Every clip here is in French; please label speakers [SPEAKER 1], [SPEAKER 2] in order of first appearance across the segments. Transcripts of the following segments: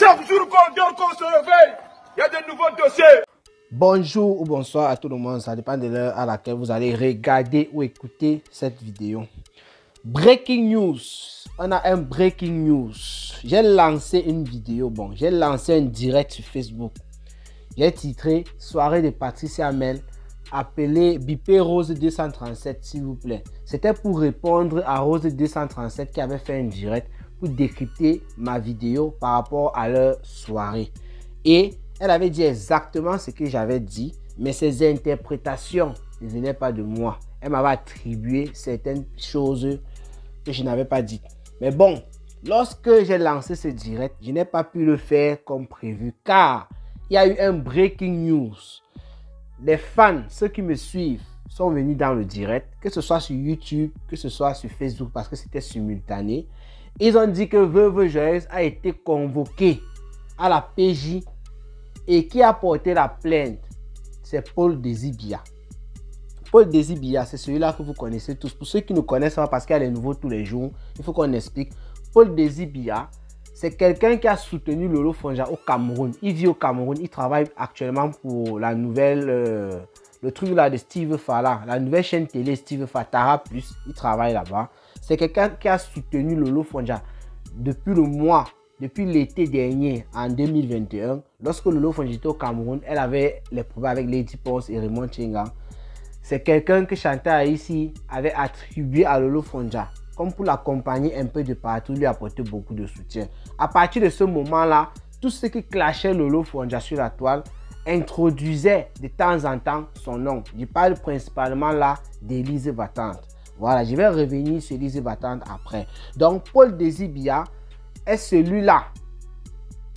[SPEAKER 1] Chaque jour qu'on se réveille, il y a nouveaux dossiers.
[SPEAKER 2] Bonjour ou bonsoir à tout le monde, ça dépend de l'heure à laquelle vous allez regarder ou écouter cette vidéo. Breaking news, on a un breaking news. J'ai lancé une vidéo, bon, j'ai lancé un direct sur Facebook. J'ai titré Soirée de Patricia Amel, appelé Bipé Rose 237 s'il vous plaît. C'était pour répondre à Rose 237 qui avait fait un direct décrypter ma vidéo par rapport à leur soirée. Et elle avait dit exactement ce que j'avais dit, mais ses interprétations ne venaient pas de moi. Elle m'avait attribué certaines choses que je n'avais pas dites. Mais bon, lorsque j'ai lancé ce direct, je n'ai pas pu le faire comme prévu car il y a eu un breaking news. Les fans, ceux qui me suivent, sont venus dans le direct, que ce soit sur YouTube, que ce soit sur Facebook, parce que c'était simultané. Ils ont dit que Veuve Joyeuse a été convoqué à la PJ et qui a porté la plainte, c'est Paul Desibia. Paul Desibia, c'est celui-là que vous connaissez tous. Pour ceux qui ne connaissent pas, parce qu'il y a les nouveaux tous les jours, il faut qu'on explique. Paul Desibia, c'est quelqu'un qui a soutenu Lolo Fonja au Cameroun. Il vit au Cameroun, il travaille actuellement pour la nouvelle, euh, le truc de Steve Fala, la nouvelle chaîne télé Steve Fatara Plus. Il travaille là-bas. C'est quelqu'un qui a soutenu Lolo Fonja depuis le mois depuis l'été dernier, en 2021, lorsque Lolo Fonja était au Cameroun, elle avait les problèmes avec Lady Pons et Raymond Chenga. C'est quelqu'un que Chantal ici avait attribué à Lolo Fonja, comme pour l'accompagner un peu de partout, lui apporter beaucoup de soutien. À partir de ce moment-là, tout ce qui clashait Lolo Fonja sur la toile introduisait de temps en temps son nom. Je parle principalement là d'Élise Battante. Voilà, je vais revenir sur Élise Battante après. Donc, Paul Desibia est celui-là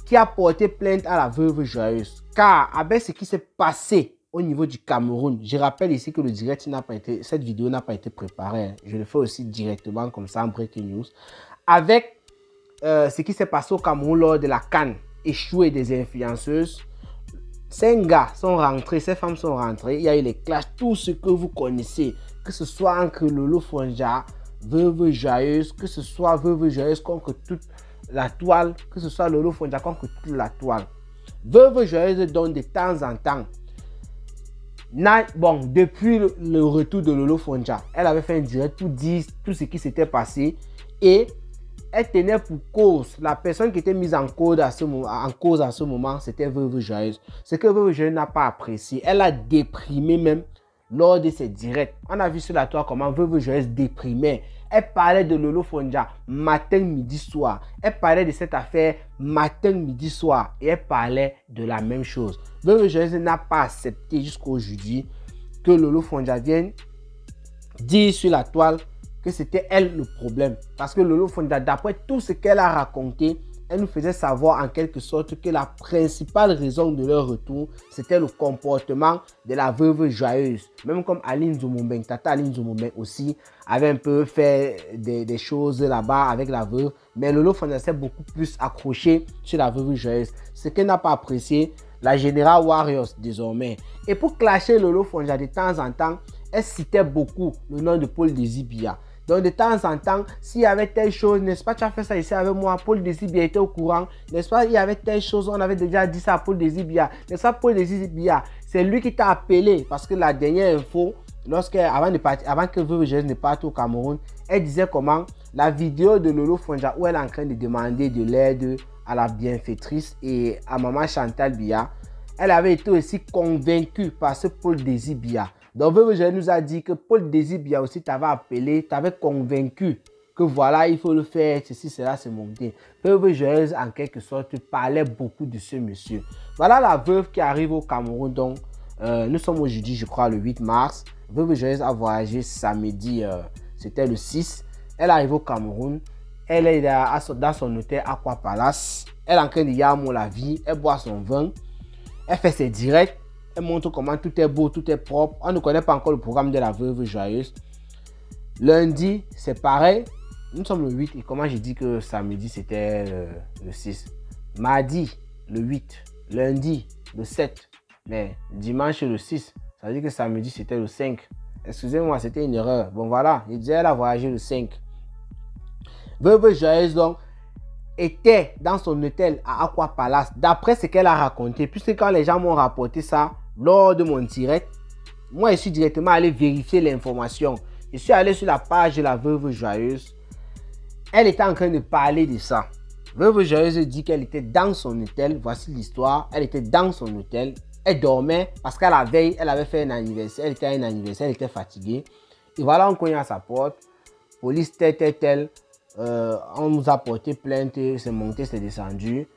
[SPEAKER 2] qui a porté plainte à la veuve joyeuse. Car avec ce qui s'est passé au niveau du Cameroun, je rappelle ici que le direct n'a pas été, cette vidéo n'a pas été préparée. Je le fais aussi directement comme ça en breaking news. Avec euh, ce qui s'est passé au Cameroun lors de la Cannes, échouée des influenceuses, ces gars sont rentrés, ces femmes sont rentrées, il y a eu les clashs, tout ce que vous connaissez, que ce soit entre Lolo Fonja, Veuve Joyeuse, que ce soit Veuve Joyeuse contre toute la toile, que ce soit Lolo Fonja contre toute la toile. Veuve Joyeuse donne de temps en temps. Bon, depuis le, retour de Lolo Fonja, elle avait fait un direct pour dire tout ce qui s'était passé et elle tenait pour cause, la personne qui était mise en cause à ce moment, en ce moment c'était Veuve Joyeuse. Ce que Veuve Joyeuse n'a pas apprécié, elle a déprimé même lors de ses directs. On a vu sur la toile comment Veuve Joyeuse déprimait. Elle parlait de Lolo Fonja matin, midi, soir. Elle parlait de cette affaire matin, midi, soir. Et elle parlait de la même chose. Veuve Joyeuse n'a pas accepté jusqu'à aujourd'hui que Lolo Fonja vienne dire sur la toile que c'était elle le problème. Parce que Lolo Fonja, d'après tout ce qu'elle a raconté, elle nous faisait savoir en quelque sorte que la principale raison de leur retour, c'était le comportement de la veuve joyeuse. Même comme Aline Zoumoubeng, Tata Aline Zoumoubeng aussi avait un peu fait des, choses là-bas avec la veuve. Mais Lolo Fonda s'est beaucoup plus accroché sur la veuve joyeuse. Ce qu'elle n'a pas apprécié, la General Warriors désormais. Et pour clasher Lolo Fonja de temps en temps, elle citait beaucoup le nom de Paul Desibia. Donc de temps en temps, s'il y avait telle chose, n'est-ce pas, tu as fait ça ici avec moi, Paul Desibia était au courant, n'est-ce pas, il y avait telle chose, on avait déjà dit ça à Paul Desibia, n'est-ce pas, Paul Desibia, c'est lui qui t'a appelé parce que la dernière info, lorsque, avant, de partir, avant que Veuve ne parte au Cameroun, elle disait comment la vidéo de Lolo Fonja où elle est en train de demander de l'aide à la bienfaitrice et à maman Chantal Bia, elle avait été aussi convaincue par ce Paul Desibia. Donc, Veuve nous a dit que Paul Désibia aussi t'avait appelé, t'avait convaincu que voilà, il faut le faire, ceci, cela, c'est mon bien. Veuve Joyeuse, en quelque sorte, parlait beaucoup de ce monsieur. Voilà la veuve qui arrive au Cameroun. Donc, euh, nous sommes aujourd'hui, je crois, le 8 mars. Veuve Joyeuse a voyagé samedi, euh, c'était le 6. Elle arrive au Cameroun. Elle est dans son hôtel Aqua Palace. Elle est en train de yamo la vie. Elle boit son vin. Elle fait ses directs. Elle montre comment tout est beau, tout est propre. On ne connaît pas encore le programme de la veuve joyeuse. Lundi, c'est pareil. Nous sommes le 8 et comment j'ai dit que samedi c'était le, 6. Mardi, le 8. Lundi, le 7. Mais dimanche, le 6. Ça veut dire que samedi c'était le 5. Excusez-moi, c'était une erreur. Bon voilà, il disait elle a voyagé le 5. Veuve joyeuse donc. était dans son hôtel à Aqua Palace, d'après ce qu'elle a raconté, puisque quand les gens m'ont rapporté ça lors de mon direct, moi je suis directement allé vérifier l'information. Je suis allé sur la page de la veuve joyeuse. Elle était en train de parler de ça. Veuve joyeuse dit qu'elle était dans son hôtel. Voici l'histoire. Elle était dans son hôtel. Elle dormait parce qu'à la veille, elle avait fait un anniversaire. Elle était à un anniversaire, elle était fatiguée. Et voilà, on cogne à sa porte. Police, tel, tel, tel. Euh, on nous a porté plainte, c'est monté, c'est descendu.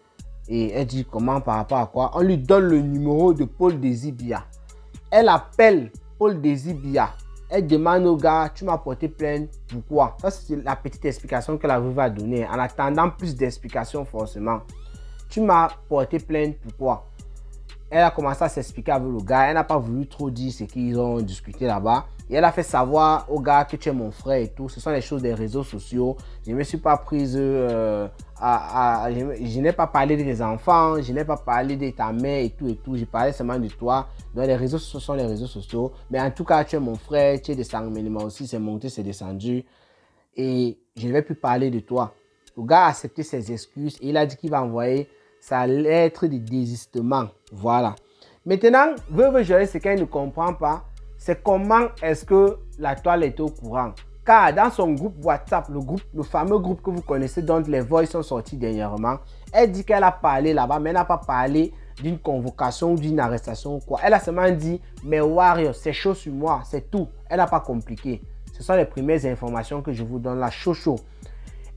[SPEAKER 2] Et elle dit comment, par rapport à quoi? On lui donne le numéro de Paul Desibia. Elle appelle Paul Desibia. Elle demande au gars, tu m'as porté plainte, pourquoi? Ça, c'est la petite explication que la veuve va donner. En attendant plus d'explications, forcément. Tu m'as porté plainte, pourquoi? Elle a commencé à s'expliquer avec le gars. Elle n'a pas voulu trop dire ce qu'ils ont discuté là-bas. Et elle a fait savoir au gars que tu es mon frère et tout. Ce sont les choses des réseaux sociaux. Je ne me suis pas prise euh, à, je, n'ai pas parlé de tes enfants, je n'ai pas parlé de ta mère et tout et tout. J'ai parlé seulement de toi. Donc les réseaux sociaux sont les réseaux sociaux. Mais en tout cas, tu es mon frère, tu es de sang aussi, c'est monté, c'est descendu. Et je ne vais plus parler de toi. Le gars a accepté ses excuses et il a dit qu'il va envoyer sa lettre de désistement. Voilà. Maintenant, veuve gérer ce qu'elle ne comprend pas c'est comment est-ce que la toile est au courant. Car dans son groupe WhatsApp, le, groupe, le fameux groupe que vous connaissez dont les voix sont sortis dernièrement, elle dit qu'elle a parlé là-bas, mais elle n'a pas parlé d'une convocation ou d'une arrestation ou quoi. Elle a seulement dit, mais Wario, c'est chaud sur moi, c'est tout. Elle n'a pas compliqué. Ce sont les premières informations que je vous donne là, chaud chaud.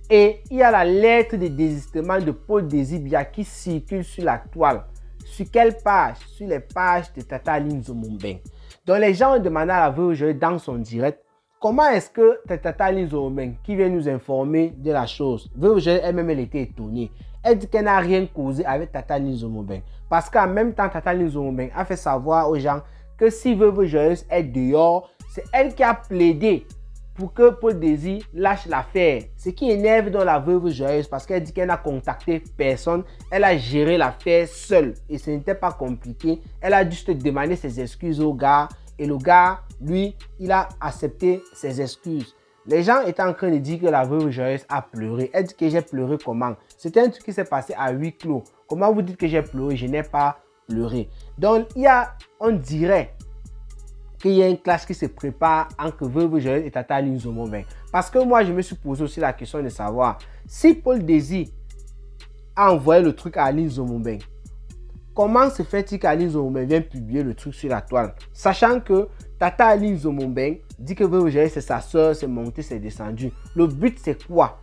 [SPEAKER 2] Et il y a la lettre de désistement de Paul Desibia qui circule sur la toile. Sur quelle page? Sur les pages de Tata Aline donc les gens ont demandé à la veuve dans son direct comment est-ce que Tata Aline qui vient nous informer de la chose, veuve elle-même elle était étonnée. Elle dit qu'elle n'a rien causé avec Tata Aline Parce qu'en même temps, Tata Aline a fait savoir aux gens que si veuve joyeuse est dehors, c'est elle qui a plaidé pour que Paul Désir lâche l'affaire. Ce qui énerve dans la veuve joyeuse parce qu'elle dit qu'elle n'a contacté personne. Elle a géré l'affaire seule et ce n'était pas compliqué. Elle a juste demandé ses excuses au gars et le gars, lui, il a accepté ses excuses. Les gens étaient en train de dire que la veuve joyeuse a pleuré. Elle dit que j'ai pleuré comment? C'était un truc qui s'est passé à huis clos. Comment vous dites que j'ai pleuré? Je n'ai pas pleuré. Donc, il y a, on dirait, qu'il y a une classe qui se prépare entre Veuve Joyeuse et Tata Zomoben. Parce que moi, je me suis posé aussi la question de savoir si Paul Désir a envoyé le truc à Aline Zomoben, comment se fait-il qu'Aline Zomoben vient publier le truc sur la toile? Sachant que Tata Aline Zomoben dit que Veuve Joyeuse c'est sa soeur, c'est monté, c'est descendu. Le but c'est quoi?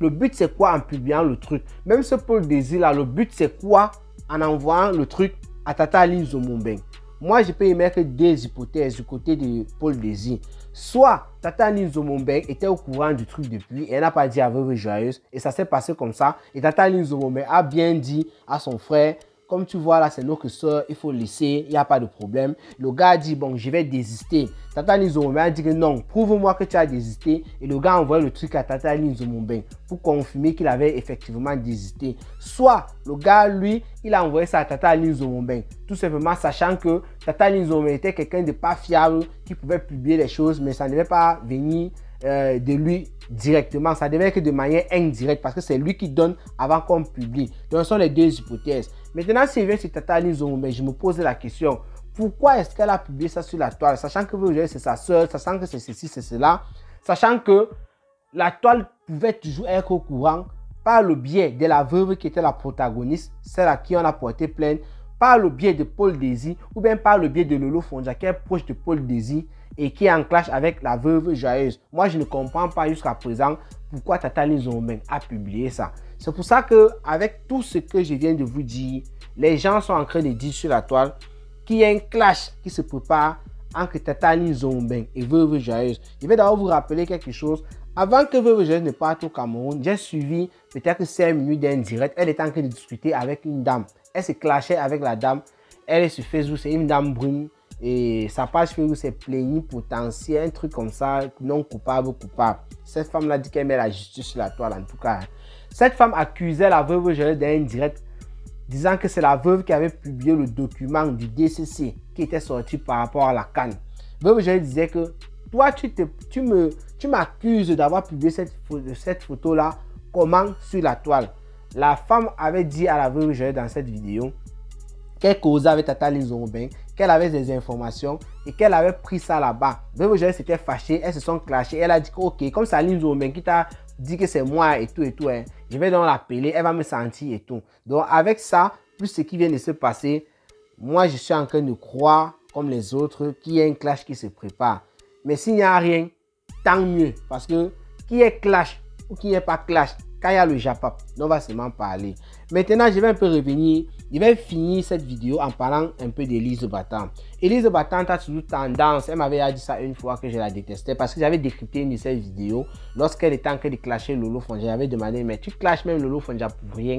[SPEAKER 2] Le but c'est quoi en publiant le truc? Même ce Paul Désir là, le but c'est quoi en envoyant le truc à Tata Aline Zomoben moi, je peux émettre deux hypothèses du côté de Paul Désir. Soit Tata Zomombeng était au courant du truc depuis et elle n'a pas dit à Veuve Joyeuse et ça s'est passé comme ça. Et Tata Zomombeng a bien dit à son frère comme tu vois là, c'est notre soeur, il faut laisser, il n'y a pas de problème. Le gars dit, bon, je vais désister. Tata Nizomombe a dit que non, prouve-moi que tu as désisté. Et le gars envoie le truc à Tata Nizomombe pour confirmer qu'il avait effectivement désisté. Soit le gars, lui, il a envoyé ça à Tata Nizomombe, tout simplement sachant que Tata Nizomombe était quelqu'un de pas fiable, qui pouvait publier les choses, mais ça ne devait pas venir euh, de lui directement. Ça devait être de manière indirecte parce que c'est lui qui donne avant qu'on publie. Donc, ce sont les deux hypothèses. Maintenant, si je viens sur Tata mais je me pose la question pourquoi est-ce qu'elle a publié ça sur la toile, sachant que c'est sa soeur, sachant que c'est ceci, c'est cela, sachant que la toile pouvait toujours être au courant par le biais de la veuve qui était la protagoniste, celle à qui on a porté plainte, par le biais de Paul Désir ou bien par le biais de Lolo Fonja qui est proche de Paul Désir et qui est en clash avec la veuve joyeuse. Moi, je ne comprends pas jusqu'à présent pourquoi Tata Nizomben a publié ça. C'est pour ça que avec tout ce que je viens de vous dire, les gens sont en train de dire sur la toile qu'il y a un clash qui se prépare entre Tata Nizomben et Veuve Joyeuse. Je vais d'abord vous rappeler quelque chose. Avant que Veuve Joyeuse ne parte au Cameroun, j'ai suivi peut-être 5 minutes d'un direct. Elle était en train de discuter avec une dame. Elle se clashait avec la dame. Elle est sur Facebook, c'est une dame brune. Et sa page Facebook, c'est potentiel, un truc comme ça, non coupable, coupable. Cette femme-là dit qu'elle met la justice sur la toile, en tout cas. Cette femme accusait la veuve Joyeuse d'un direct, disant que c'est la veuve qui avait publié le document du DCC qui était sorti par rapport à la canne. Veuve Joyeuse disait que toi, tu, tu, me, tu m'accuses d'avoir publié cette, cette photo-là, comment? Sur la toile la femme avait dit à la veuve dans cette vidéo qu'elle causait avec Tata Lise Robin, qu'elle avait des informations et qu'elle avait pris ça là-bas. Veuve s'était fâchée, elles se sont clashées. Elle a dit ok, comme c'est Lise Robin qui t'a dit que c'est moi et tout et tout, hein, je vais donc l'appeler, elle va me sentir et tout. Donc avec ça, plus ce qui vient de se passer, moi je suis en train de croire, comme les autres, qu'il y a un clash qui se prépare. Mais s'il n'y a rien, tant mieux. Parce que qui est clash ou qui n'est pas clash, quand il y a le Japap, on va seulement parler. Maintenant, je vais un peu revenir. Je vais finir cette vidéo en parlant un peu d'Elise Battante. Elise Battante a toujours tendance, elle m'avait dit ça une fois que je la détestais parce que j'avais décrypté une de ses vidéos. Lorsqu'elle était en train de clasher Lolo Fonja, j'avais demandé, mais tu clashes même Lolo Fonja pour rien?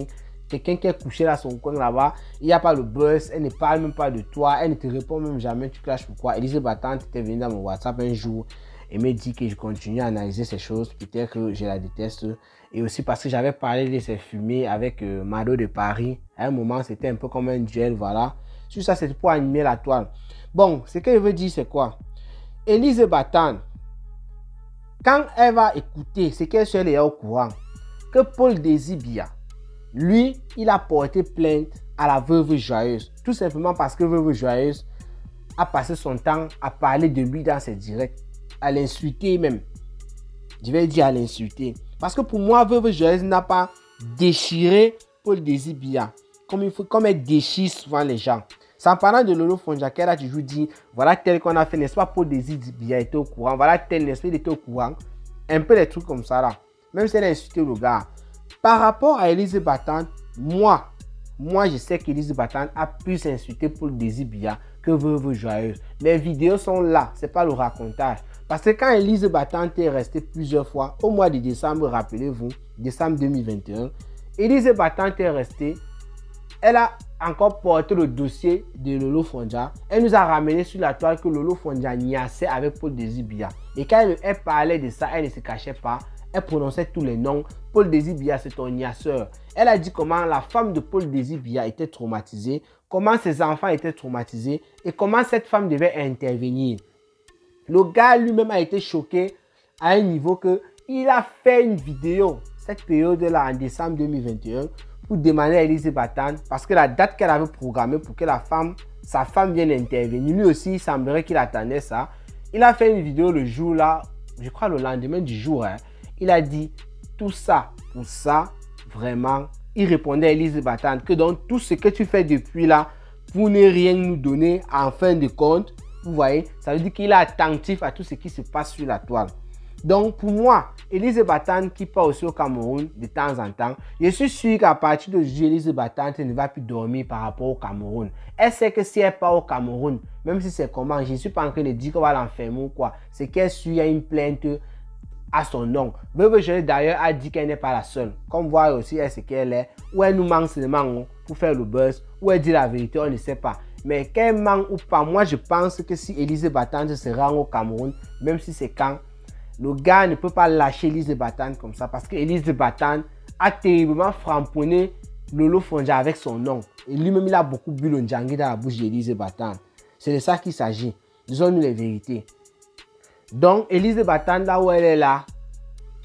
[SPEAKER 2] Quelqu'un qui est couché là son coin là-bas, il n'y a pas le buzz, elle ne parle même pas de toi, elle ne te répond même jamais, tu clashes pourquoi? Elise Battante était venue dans mon WhatsApp un jour et me dit que je continue à analyser ces choses, peut-être que je la déteste. Et aussi parce que j'avais parlé de ces fumées avec euh, Mado de Paris. À un moment, c'était un peu comme un duel, voilà. Sur ça, c'était pour animer la toile. Bon, ce que je veux dire, c'est quoi? Elise Battante, quand elle va écouter ce qu'elle seule est au courant, que Paul Désibia, lui, il a porté plainte à la veuve joyeuse. Tout simplement parce que veuve joyeuse a passé son temps à parler de lui dans ses directs à l'insulter même. Je vais dire à l'insulter. Parce que pour moi, Veuve Joyeuse n'a pas déchiré Paul Désibia. Comme, il faut, comme elle déchire souvent les gens. Sans parlant de Lolo Fonjak, elle a toujours dit voilà tel qu'on a fait, n'est-ce pas Paul Désibia était au courant. Voilà tel, n'est-ce pas, il était au courant. Un peu des trucs comme ça là. Même si elle a insulté le gars. Par rapport à Elise Battante, moi, moi je sais qu'Elise Battante a plus insulté Paul Désibia que Veuve Joyeuse. Les vidéos sont là, c'est pas le racontage. Parce que quand Elise Battante est restée plusieurs fois, au mois de décembre, rappelez-vous, décembre 2021, Elise Battante est restée, elle a encore porté le dossier de Lolo Fonja. Elle nous a ramené sur la toile que Lolo Fonja niassait avec Paul Désibia. Et quand elle, parlait de ça, elle ne se cachait pas. Elle prononçait tous les noms. Paul Désibia, c'est ton niasseur. Elle a dit comment la femme de Paul Désibia était traumatisée, comment ses enfants étaient traumatisés et comment cette femme devait intervenir. Le gars lui-même a été choqué à un niveau que il a fait une vidéo cette période-là en décembre 2021 pour demander à Elise Batan parce que la date qu'elle avait programmée pour que la femme, sa femme vienne intervenir, lui aussi, il semblerait qu'il attendait ça. Il a fait une vidéo le jour là, je crois le lendemain du jour. Hein. il a dit tout ça pour ça, vraiment. Il répondait à Elise Batan que donc tout ce que tu fais depuis là, pour ne rien nous donner en fin de compte, vous voyez, ça veut dire qu'il est attentif à tout ce qui se passe sur la toile. Donc pour moi, Elise Battante qui part aussi au Cameroun de temps en temps, je suis sûr qu'à partir d'aujourd'hui, Elise Battante ne va plus dormir par rapport au Cameroun. Elle sait que si elle part au Cameroun, même si c'est comment, je ne suis pas en train de dire qu'on va l'enfermer ou quoi, c'est qu'elle suit une plainte à son nom. Veuve d'ailleurs a dit qu'elle n'est pas la seule. Comme voir aussi elle ce qu'elle est, ou elle nous manque seulement pour faire le buzz, ou elle dit la vérité, on ne sait pas. Mais qu'elle manque ou pas, moi je pense que si Elise Battante se rend au Cameroun, même si c'est quand, le gars ne peut pas lâcher Elise Battante comme ça parce que Elise Battante a terriblement framponné Lolo Fonja avec son nom. Et lui-même, il a beaucoup bu le Ndjangi dans la bouche d'Elise Battante. C'est de ça qu'il s'agit. Disons-nous les vérités. Donc, Elise Battante, là où elle est là,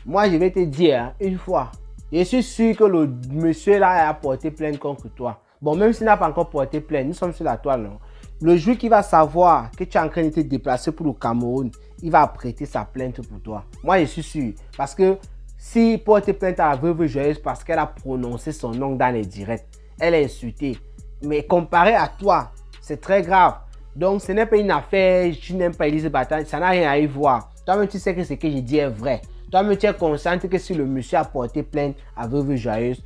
[SPEAKER 2] moi je vais te dire hein, une fois, je suis sûr que le monsieur là a porté plainte contre toi. Bon, même s'il n'a pas encore porté plainte, nous sommes sur la toile, non? Le juge qui va savoir que tu es en train de te déplacer pour le Cameroun, il va prêter sa plainte pour toi. Moi, je suis sûr. Parce que s'il porte plainte à la veuve joyeuse parce qu'elle a prononcé son nom dans les directs, elle est insultée. Mais comparé à toi, c'est très grave. Donc, ce n'est pas une affaire, tu n'aimes pas Elise Bataille, ça n'a rien à y voir. Toi-même, tu sais que ce que je dis est vrai. Toi-même, tu es conscient que si le monsieur a porté plainte à veuve joyeuse,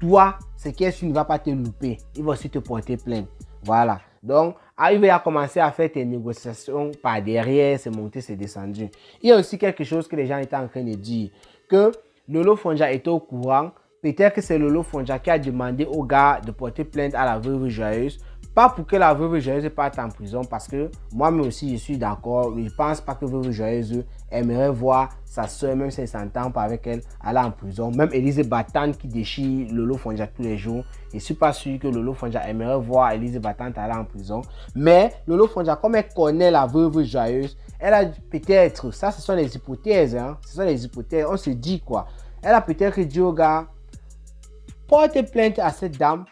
[SPEAKER 2] toi, ce qui est sûr ne va pas te louper. Il va aussi te porter plainte. Voilà. Donc, il va commencer à faire tes négociations par derrière, c'est monté, c'est descendu. Il y a aussi quelque chose que les gens étaient en train de dire, que Lolo Fonja était au courant. Peut-être que c'est Lolo Fonja qui a demandé au gars de porter plainte à la veuve joyeuse pas pour que la veuve joyeuse parte en prison, parce que moi-même aussi, je suis d'accord. Je ne pense pas que la veuve joyeuse aimerait voir sa soeur, même si elle s'entend pas avec elle, aller en prison. Même Elise Battante qui déchire Lolo Fonja tous les jours. Je ne suis pas sûr que Lolo Fonja aimerait voir Elise Battante aller en prison. Mais Lolo Fonja, comme elle connaît la veuve joyeuse, elle a peut-être, ça ce sont les hypothèses, hein, ce sont les hypothèses, on se dit quoi? Elle a peut-être dit au gars, porte plainte à cette dame.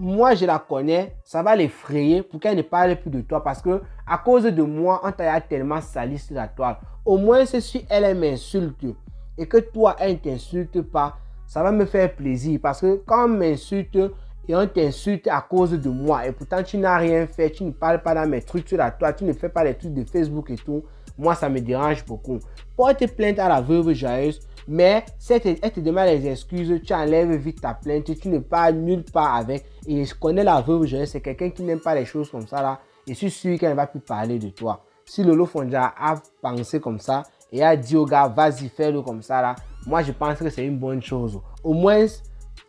[SPEAKER 2] Moi, je la connais, ça va l'effrayer pour qu'elle ne parle plus de toi parce que à cause de moi, on t'a tellement sali sur la toile. Au moins, si elle m'insulte et que toi, elle ne t'insulte pas, ça va me faire plaisir parce que quand on m'insulte et on t'insulte à cause de moi et pourtant tu n'as rien fait, tu ne parles pas dans mes trucs sur la toile, tu ne fais pas les trucs de Facebook et tout, moi ça me dérange beaucoup. Porte plainte à la veuve joyeuse, mais elle te, demande des excuses, tu enlèves vite ta plainte, tu ne parles nulle part avec. Et je connais la veuve joyeuse, c'est quelqu'un qui n'aime pas les choses comme ça là, et je suis sûr qu'elle ne va plus parler de toi. Si Lolo Fonja a pensé comme ça et a dit au gars, vas-y, fais-le comme ça là, moi je pense que c'est une bonne chose. Au moins,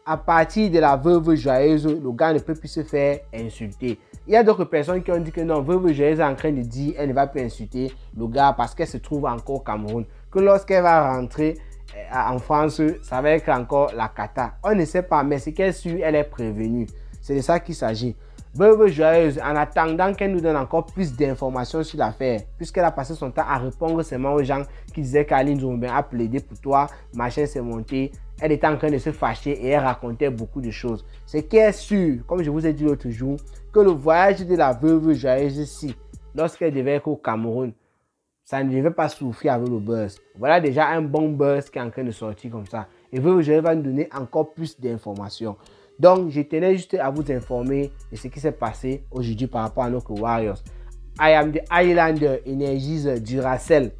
[SPEAKER 2] à partir de la veuve joyeuse, le gars ne peut plus se faire insulter. Il y a d'autres personnes qui ont dit que non, veuve joyeuse est en train de dire elle ne va plus insulter le gars parce qu'elle se trouve encore au Cameroun. Que lorsqu'elle va rentrer euh, en France, ça va être encore la cata. On ne sait pas, mais c'est qu'elle suit, elle est prévenue. C'est de ça qu'il s'agit. Veuve joyeuse, en attendant qu'elle nous donne encore plus d'informations sur l'affaire, puisqu'elle a passé son temps à répondre seulement aux gens qui disaient qu'Aline Zombin a plaidé pour toi, machin s'est monté, elle était en train de se fâcher et elle racontait beaucoup de choses. C'est qu'elle est sûre, comme je vous ai dit l'autre jour, que le voyage de la veuve joyeuse ici, lorsqu'elle devait être au Cameroun, ça ne devait pas souffrir avec le buzz. Voilà déjà un bon buzz qui est en train de sortir comme ça. Et veuve joyeuse va nous donner encore plus d'informations. Donc, je tenais juste à vous informer de ce qui s'est passé aujourd'hui par rapport à nos Warriors. I am the Highlander Energies Duracell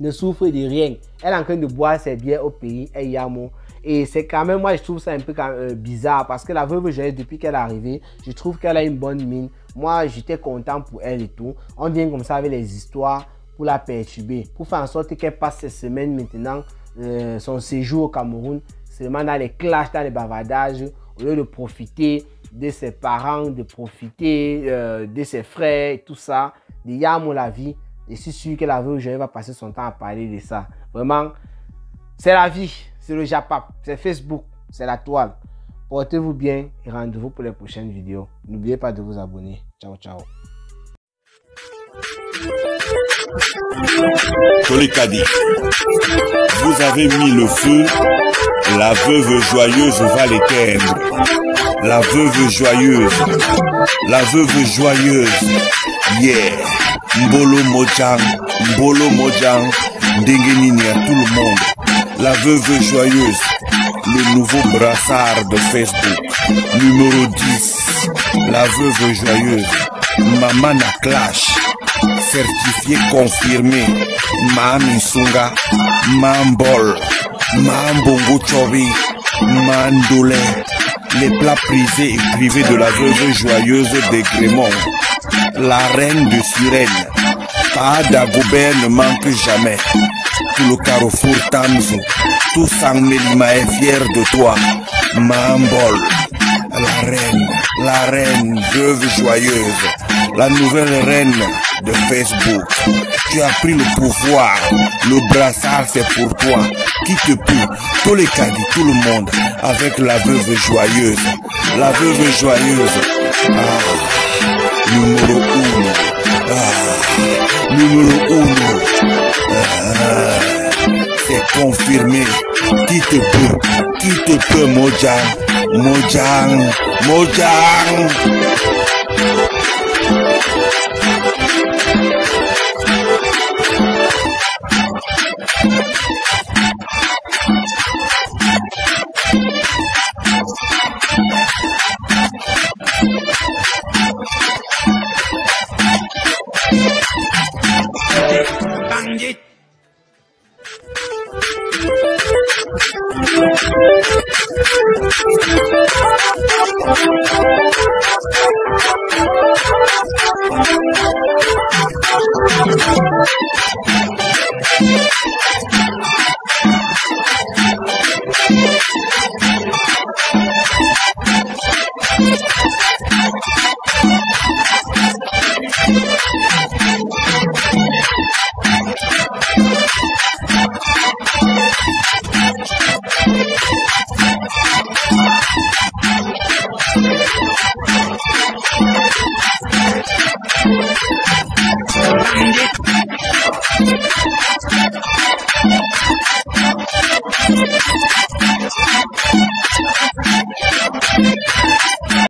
[SPEAKER 2] ne souffre de rien. Elle est en train de boire ses bières au pays Eyamo. Et c'est quand même, moi, je trouve ça un peu euh, bizarre parce que la veuve Joyeuse, depuis qu'elle est arrivée, je trouve qu'elle a une bonne mine. Moi, j'étais content pour elle et tout. On vient comme ça avec les histoires pour la perturber, pour faire en sorte qu'elle passe ces semaines maintenant, euh, son séjour au Cameroun, seulement dans les clashs, dans les bavardages, au lieu de profiter de ses parents, de profiter euh, de ses frères et tout ça, de Yamo la vie. Je suis sûr que la veuve va passer son temps à parler de ça. Vraiment, c'est la vie, c'est le Japap, c'est Facebook, c'est la toile. Portez-vous bien et rendez-vous pour les prochaines vidéos. N'oubliez pas de vous abonner. Ciao, ciao.
[SPEAKER 3] Tolikadi, vous avez mis le feu, la veuve joyeuse va l'éteindre. La veuve joyeuse, la veuve joyeuse, yeah. Mbolo Mojang, Mbolo Mojang, Ndengenini à tout le monde. La veuve joyeuse, le nouveau brassard de Facebook. Numéro 10, la veuve joyeuse, Mamana Clash certifié confirmé Mami Sunga Mambol Mambongo Chobi Mandoulé les plats prisés et privés de la veuve joyeuse des la reine de Sirène. Pas d'Agobert ne manque jamais. Tout le carrefour Tanzo. Tout Sangmelima est fier de toi. Mambol. La reine la reine veuve joyeuse. La nouvelle reine de Facebook. Tu as pris le pouvoir, le brassard c'est pour toi. Qui te peut Tous les caddies, tout le monde, avec la veuve joyeuse. La veuve joyeuse. Ah, numéro uno. Ah, numéro uno. Ah, c'est confirmé. Qui te peut Qui te peut, Mojang Mojang Mojang